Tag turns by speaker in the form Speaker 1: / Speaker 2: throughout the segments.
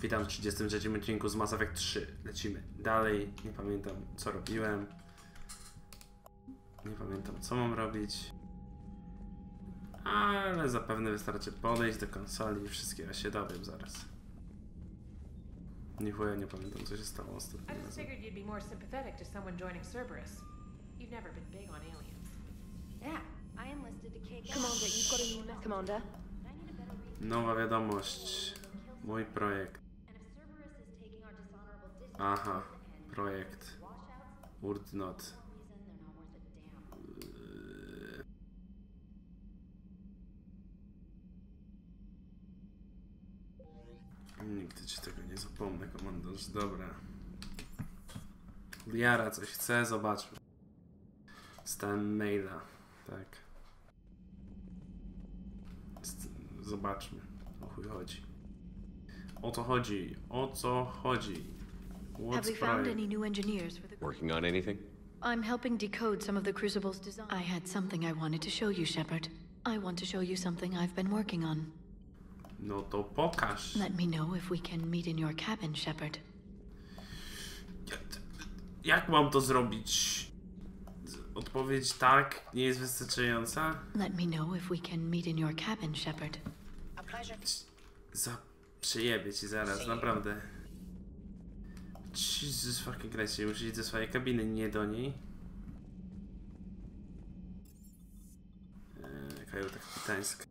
Speaker 1: Witam w 33 odcinku z Mass Effect 3. Lecimy dalej. Nie pamiętam co robiłem. Nie pamiętam co mam robić. Ale zapewne wystarczy podejść do konsoli i wszystkiego się dowiem zaraz. Nie chuja, nie pamiętam co się stało
Speaker 2: I
Speaker 1: ostatnim
Speaker 2: just
Speaker 1: razem.
Speaker 2: figured you'd be more sympathetic to someone joining Cerberus. You've never been big on aliens.
Speaker 3: Yeah, I enlisted to kick
Speaker 4: Commander, you've got a new message. Commander.
Speaker 3: I need a better reason
Speaker 1: Nowa wiadomość. Mój projekt. Aha, projekt.
Speaker 3: they're not.
Speaker 1: Nigdy ci tego nie zapomnę, komandarz. Dobra. Liara coś chce, zobaczmy. Dostałem maila, tak. Zobaczmy, o chuj chodzi. O co chodzi? O co chodzi?
Speaker 4: Have
Speaker 1: What's
Speaker 4: we found any new engineers for the
Speaker 5: Working on anything?
Speaker 4: I'm helping decode some of the Crucible's design. I had something I wanted to show you, Shepard. I want to show you something I've been working on.
Speaker 1: No to pokaż.
Speaker 4: Let me know if we can meet in your cabin, Shepard.
Speaker 1: Jak mam to zrobić? Odpowiedź tak nie jest wystarczająca?
Speaker 4: Let me know if we can meet in your cabin, Shepard.
Speaker 6: A pleasure.
Speaker 1: Za... Przyjebie ci zaraz, naprawdę. Jesus fucking Christ, muszę iść do swojej kabiny, nie do niej. Eee, kajuta kapitańska.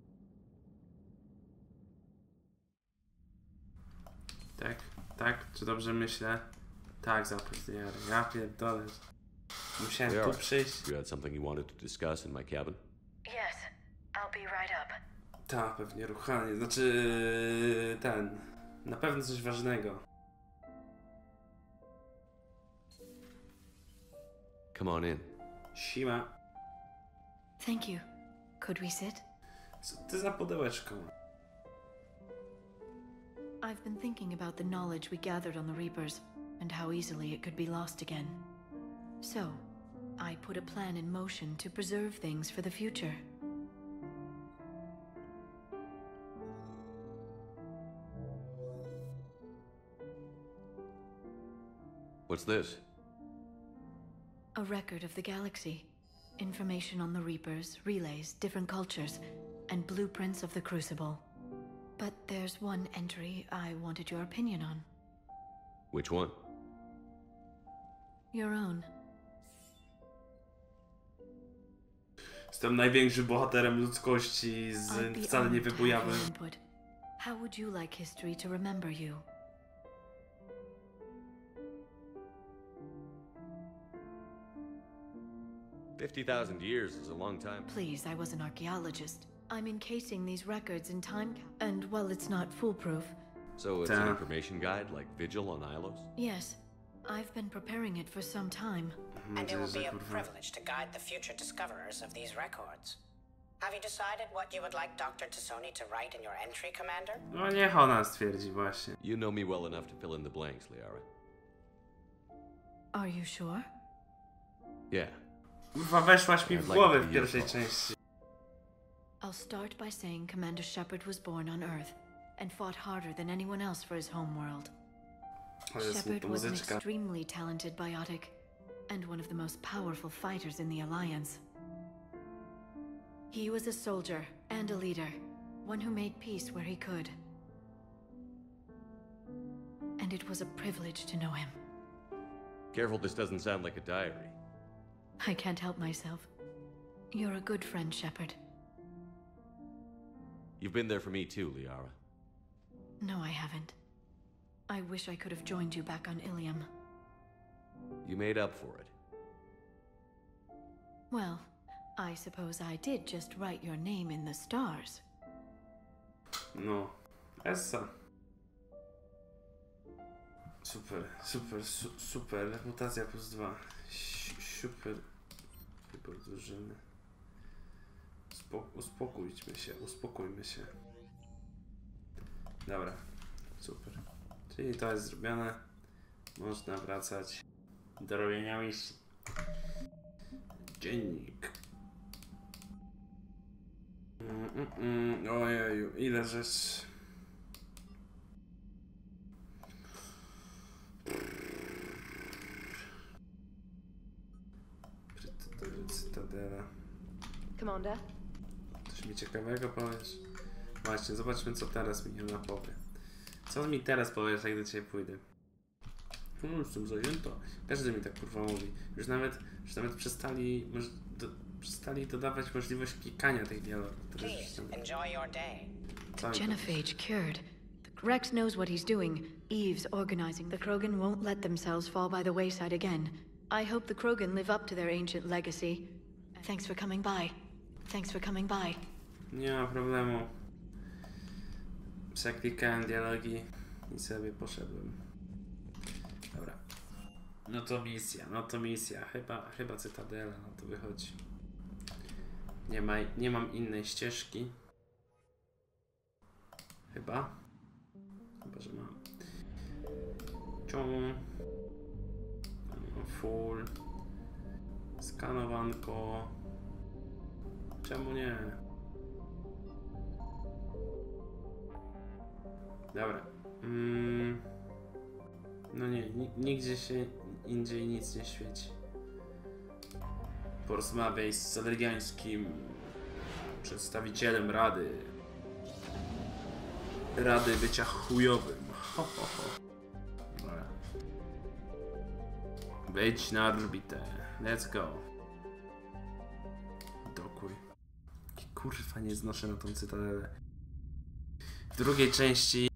Speaker 1: Tak, tak, czy dobrze myślę? Tak, zaproś do jary. Ja pierdolę. Musiałem tu przyjść.
Speaker 5: You had something you wanted to discuss in my cabin?
Speaker 4: Yes, I'll be right up.
Speaker 1: Tak, pewnie ruchanie. Znaczy ten. Na pewno coś ważnego.
Speaker 5: Come on in.
Speaker 1: Sima.
Speaker 4: Thank you. Could we sit?
Speaker 1: Co ty za pudełeczko?
Speaker 4: I've been thinking about the knowledge we gathered on the Reapers and how easily it could be lost again. So, I put a plan in motion to preserve things for the future.
Speaker 5: What's this?
Speaker 4: A record of the galaxy. Information on the Reapers, relays, different cultures, and blueprints of the Crucible. But there's one entry I wanted your opinion on.
Speaker 5: Which one?
Speaker 4: Your own.
Speaker 1: Jestem największym bohaterem ludzkości, z,
Speaker 4: I'd be
Speaker 1: wcale nie
Speaker 4: honored to have
Speaker 1: wybujawym.
Speaker 4: your input. How would you like history to remember you?
Speaker 5: Fifty thousand years is a long time.
Speaker 4: Please, I was an archaeologist. I'm encasing these records in time, cap- and while it's not foolproof,
Speaker 5: So it's an information guide like Vigil on Ilos?
Speaker 4: yes, I've been preparing it for some time. Mm-hmm.
Speaker 6: And it will be a privilege to guide the future discoverers of these records. Have you decided what you would like Dr. T'Soni to write in your entry, Commander?
Speaker 1: No niech ona stwierdzi właśnie.
Speaker 5: You know me well enough to fill in the blanks, Liara.
Speaker 4: Are you sure?
Speaker 5: Yeah.
Speaker 1: Kurwa, weszłaś mi w
Speaker 5: I'd like
Speaker 1: głowę w pierwszej części.
Speaker 4: I'll start by saying Commander Shepard was born on Earth and fought harder than anyone else for his homeworld.
Speaker 1: Ale jest
Speaker 4: Shepard was an extremely talented biotic and one of the most powerful fighters in the Alliance. He was a soldier and a leader, one who made peace where he could. And it was a privilege to know him.
Speaker 5: Careful, this doesn't sound like a diary.
Speaker 4: I can't help myself. You're a good friend, Shepard.
Speaker 5: You've been there for me too, Liara.
Speaker 4: No, I haven't. I wish I could have joined you back on Ilium.
Speaker 5: You made up for it.
Speaker 4: Well, I suppose I did just write your name in the stars.
Speaker 1: No. Essa. Super, super, su super. Reputacja plus dwa. Super. Wybór drużyny. Spo uspokójmy się, uspokójmy się. Dobra, super. Czyli to jest zrobione. Można wracać do robienia misji. Dziennik. Mm, mm, mm. Ojeju, ile rzeczy. Cytadela.
Speaker 2: Commander?
Speaker 1: Coś mi ciekawego powiesz? Właśnie, zobaczmy co teraz mi ona powie. Co mi teraz powiesz, jak do ciebie pójdę? No, jestem zajęta. Każdy mi tak kurwa mówi. Już nawet, już nawet przestali, moż, do, przestali dodawać możliwość klikania tych dialogów.
Speaker 6: Please, enjoy your day.
Speaker 1: Cały czas.
Speaker 4: Genophage cured. Rex knows what he's doing. Eve's organizing. The Krogan won't let themselves fall by the wayside again. I hope the Krogan live up to their ancient legacy. Thanks for coming by. Thanks for coming by.
Speaker 1: Nie ma problemu. Przeklikałem dialogi i sobie poszedłem. Dobra. No to misja, no to misja. Chyba, chyba Cytadela, no to wychodzi. Nie, ma, nie mam innej ścieżki. Chyba. Chyba, że mam. Ciąg. Full. Skanowanko. Czemu nie? Dobra. Mm. No nie, ni- nigdzie się indziej nic nie świeci. Porozmawiaj z saleriańskim przedstawicielem Rady. Rady bycia chujowym. Ho, ho, ho. Dobra. Wejdź na orbitę. Let's go. Kurwa, nie znoszę na tą cytadelę. W drugiej części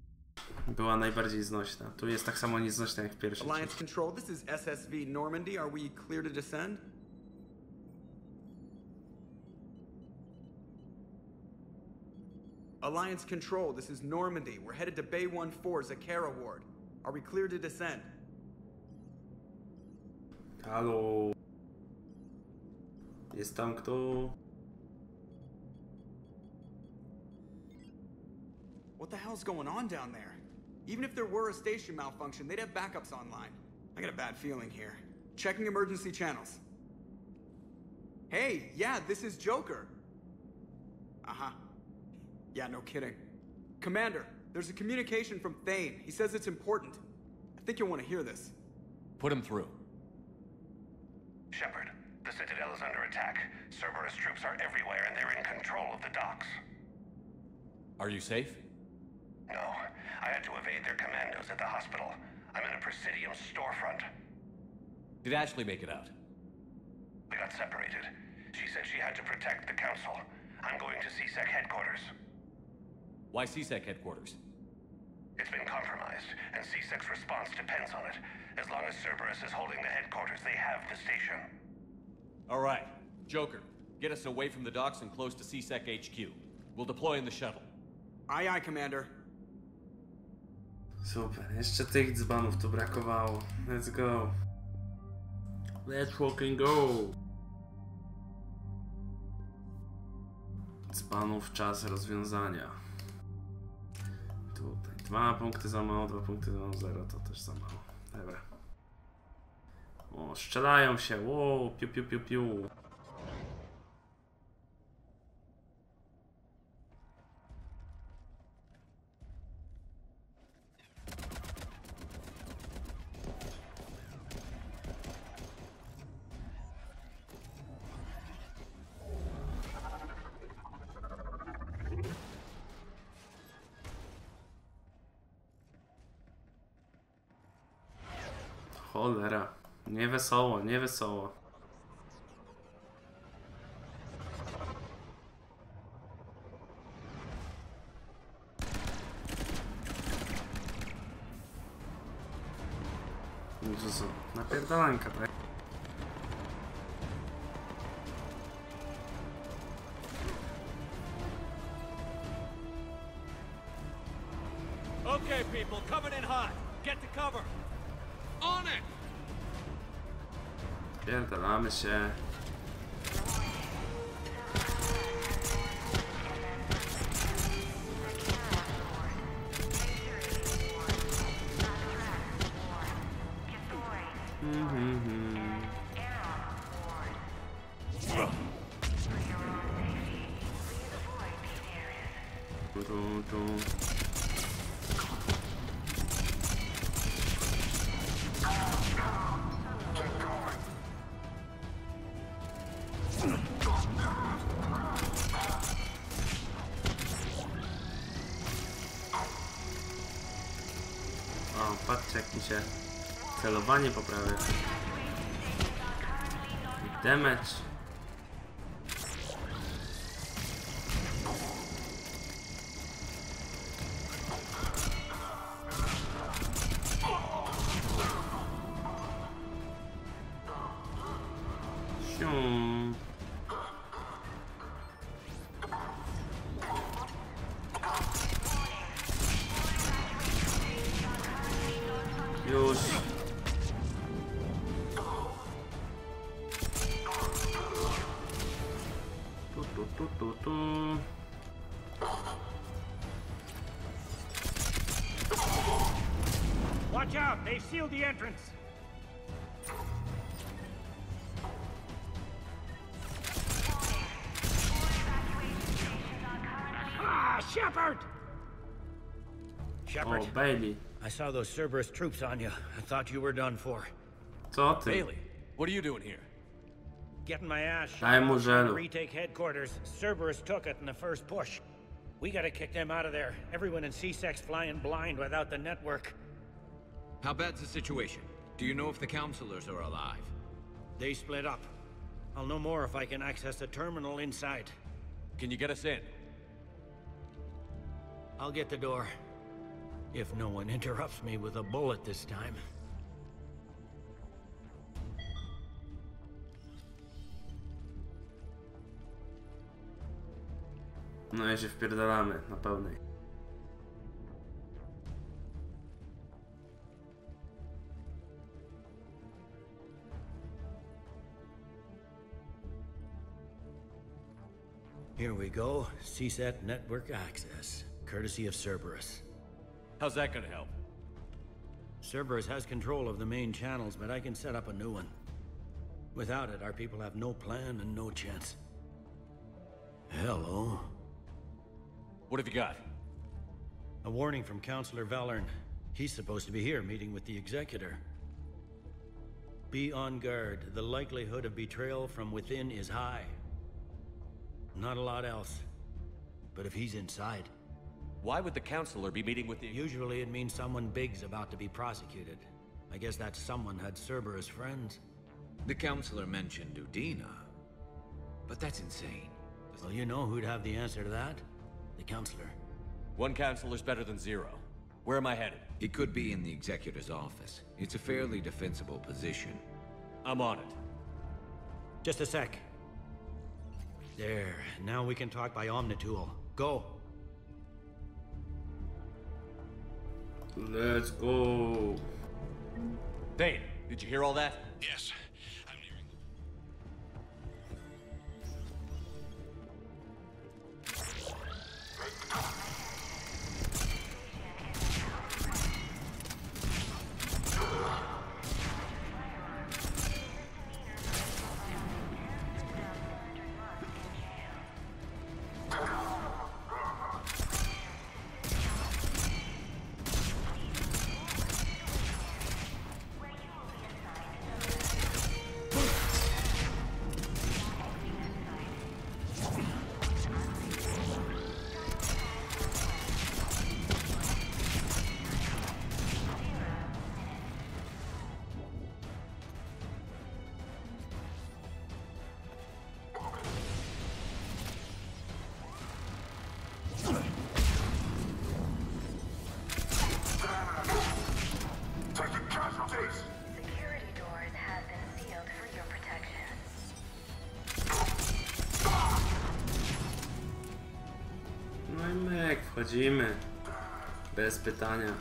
Speaker 1: była najbardziej znośna. Tu jest tak samo nieznośna jak w pierwszej.
Speaker 7: Alliance Control, this is SSV Normandy. Are we clear to descend? Alliance Control, this is Normandy. We're headed to Bay 1-4 Zakara Ward. Are we clear to descend?
Speaker 1: Halo. Jest tam kto?
Speaker 7: What the hell's going on down there? Even if there were a station malfunction, they'd have backups online. I got a bad feeling here. Checking emergency channels. Hey, yeah, this is Joker. Uh huh. Yeah, no kidding. Commander, there's a communication from Thane. He says it's important. I think you'll want to hear this.
Speaker 5: Put him through.
Speaker 8: Shepard, the Citadel is under attack. Cerberus troops are everywhere and they're in control of the docks.
Speaker 5: Are you safe?
Speaker 8: No, I had to evade their commandos at the hospital. I'm in a Presidium storefront.
Speaker 5: Did Ashley make it out?
Speaker 8: We got separated. She said she had to protect the Council. I'm going to C-Sec headquarters.
Speaker 5: Why C-Sec headquarters?
Speaker 8: It's been compromised, and C-Sec's response depends on it. As long as Cerberus is holding the headquarters, they have the station.
Speaker 5: All right. Joker, get us away from the docks and close to C-Sec HQ. We'll deploy in the shuttle.
Speaker 7: Aye, aye, Commander.
Speaker 1: Super. Jeszcze tych dzbanów tu brakowało. Let's go. Let's fucking go. Dzbanów czas rozwiązania. Tutaj. Dwa punkty za mało, dwa punkty za mało, zero to też za mało. Dobra. O, strzelają się. Wow, piu piu piu piu. nie wesoło. Jezu, napierdalanka, tak? Pierdalamy się. Mhm. Tu, widzicie. Celowanie poprawię. Damage.
Speaker 9: Out! The entrance! Ah, Shepard!
Speaker 1: O,
Speaker 9: Shepard,
Speaker 1: Bailey.
Speaker 9: I saw those Cerberus troops on you. I thought you were done for.
Speaker 1: Co ty?
Speaker 5: Bailey, what are you doing here?
Speaker 9: Getting my ass
Speaker 1: Daj
Speaker 9: shot
Speaker 1: mu
Speaker 9: out trying to
Speaker 1: żelu.
Speaker 9: retake headquarters. Cerberus took it in the first push. We gotta kick them out of there. Everyone in C-Sec's flying blind without the network.
Speaker 10: How bad's the situation? Do you know if the councilors are alive?
Speaker 9: They split up. I'll know more if I can access the terminal inside.
Speaker 5: Can you get us in?
Speaker 9: I'll get the door. If no one interrupts me with a bullet this time.
Speaker 1: No i się wpierdalamy na pełnej.
Speaker 9: Here we go. C-Sec network access. Courtesy of Cerberus.
Speaker 5: How's that gonna help?
Speaker 9: Cerberus has control of the main channels, but I can set up a new one. Without it, our people have no plan and no chance. Hello.
Speaker 5: What have you got?
Speaker 9: A warning from Councilor Valern. He's supposed to be here meeting with the Executor. Be on guard. The likelihood of betrayal from within is high. Not a lot else. But if he's inside,
Speaker 5: Why would the councilor be meeting with the...
Speaker 9: usually it means someone big's about to be prosecuted. I guess that someone had Cerberus friends.
Speaker 10: The councilor mentioned Udina. But that's insane.
Speaker 9: Well, you know who'd have the answer to that? The Councilor.
Speaker 5: One councilor's better than zero. Where am I headed?
Speaker 10: It could be in the executor's office. It's a fairly defensible position.
Speaker 5: I'm on it.
Speaker 9: Just a sec. There. Now we can talk by Omnitool. Go.
Speaker 1: Let's go.
Speaker 5: Thane, did you hear all that?
Speaker 8: Yes.
Speaker 1: Wchodzimy. Bez pytania.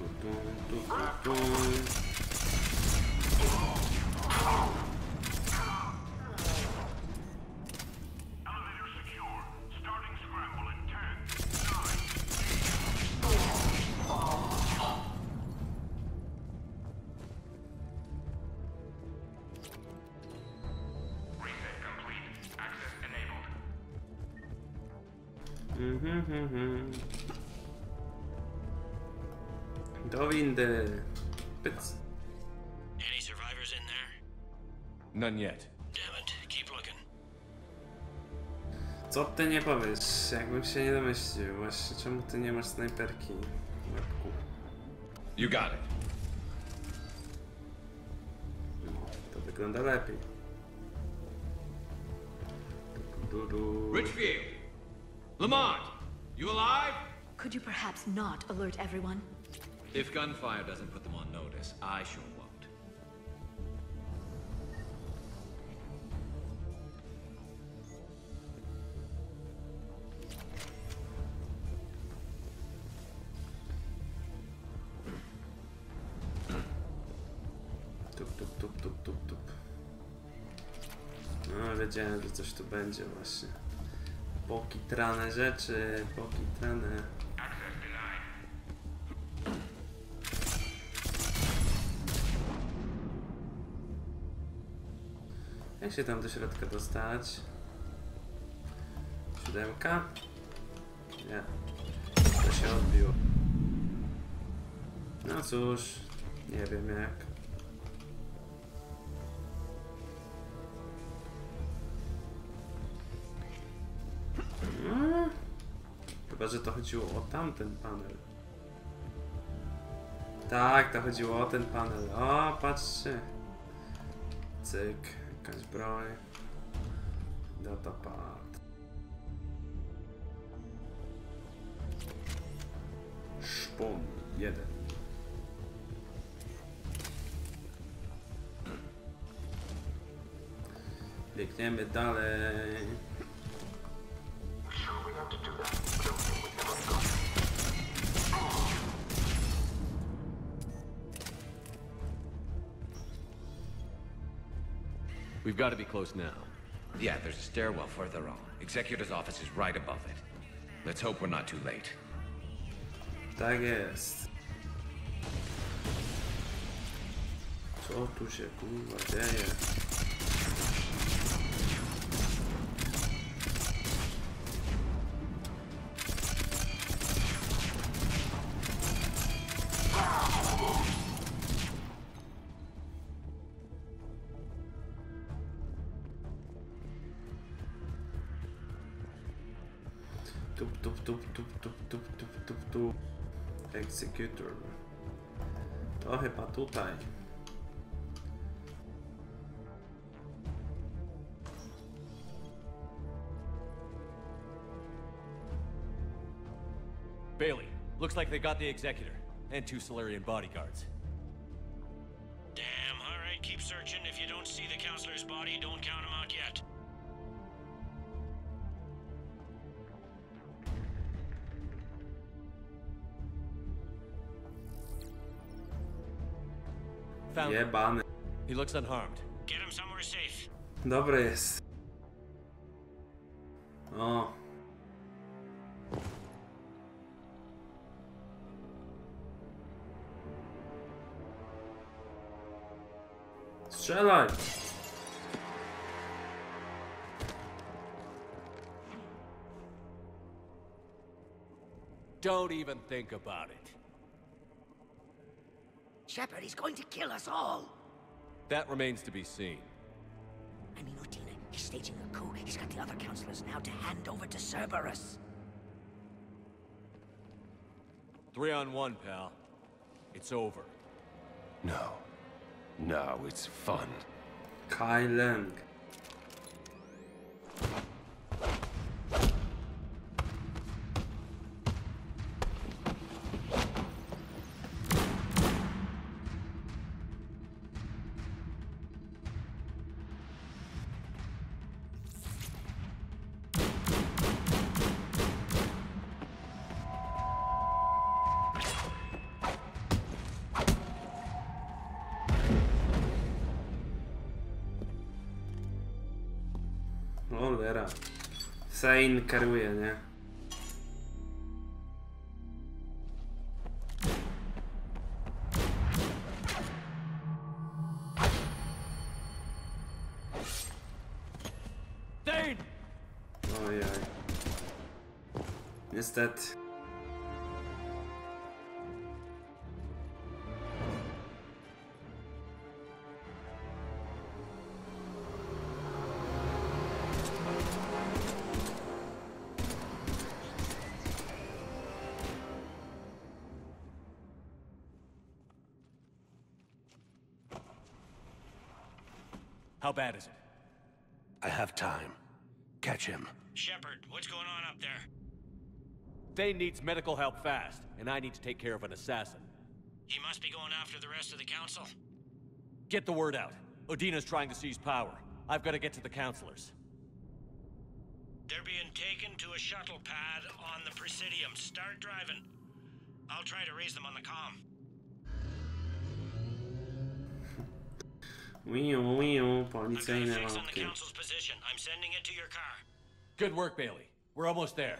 Speaker 11: Dun,
Speaker 1: dun, dun, dun. Do windy. Pyc.
Speaker 9: Any survivors in there?
Speaker 5: None yet.
Speaker 9: Damn it. Keep looking.
Speaker 1: Co ty nie powiesz? Jakbym się nie domyślił. Właśnie czemu ty nie masz snajperki? Łebku.
Speaker 10: You got it.
Speaker 1: To wygląda lepiej. Du, du, du.
Speaker 10: Richfield! Lamont! You alive?
Speaker 4: Could you perhaps not alert everyone?
Speaker 10: If gunfire doesn't put them on notice, I sure won't.
Speaker 1: No, wiedziałem, że coś tu będzie właśnie. Pokitrane rzeczy, pokitrane. Jak się tam do środka dostać? Siódemka? Nie. To się odbiło. No cóż, nie wiem jak. No. Chyba, że to chodziło o tamten panel. Tak, to chodziło o ten panel. O, patrzcie. Cyk, jakaś broń. Datapad. Szpon jeden. Biegniemy dalej.
Speaker 11: Sure we have to do that.
Speaker 5: We've got to be close now.
Speaker 10: Yeah, there's a stairwell further on. Executor's office is right above it. Let's hope we're not too late.
Speaker 1: Tak jest. Co tu się kurwa dzieje? Executor. To chyba tutaj.
Speaker 5: Bailey, looks like they got the executor and two Salarian bodyguards.
Speaker 9: Damn. All right. Keep searching. If you don't see the councilor's body, don't count him
Speaker 5: Found him. He looks unharmed.
Speaker 9: Get him somewhere safe.
Speaker 1: Dobry jest. O. Strzelaj!
Speaker 5: Don't even think about it.
Speaker 12: Shepard, he's going to kill us all.
Speaker 5: That remains to be seen.
Speaker 12: I mean, Udina, he's staging a coup. He's got the other councilors now to hand over to Cerberus.
Speaker 5: Three on one, pal. It's over.
Speaker 13: No. Now it's fun.
Speaker 1: Kai Leng. Cholera. Sein kieruje, nie? Ojej. Niestety.
Speaker 5: How bad is it?
Speaker 13: I have time. Catch him.
Speaker 14: Shepard, what's going on up there?
Speaker 5: Thane needs medical help fast, and I need to take care of an assassin.
Speaker 14: He must be going after the rest of the council.
Speaker 5: Get the word out. Udina's trying to seize power. I've got to get to the councilors.
Speaker 14: They're being taken to a shuttle pad on the Presidium. Start driving. I'll try to raise them on the comm. It to your car.
Speaker 5: Good work, Bailey. We're almost there.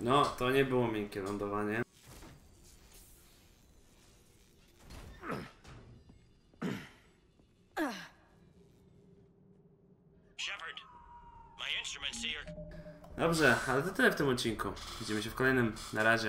Speaker 1: No, to nie było miękkie lądowanie. Dobrze, ale to tyle w tym odcinku. Widzimy się w kolejnym. Na razie.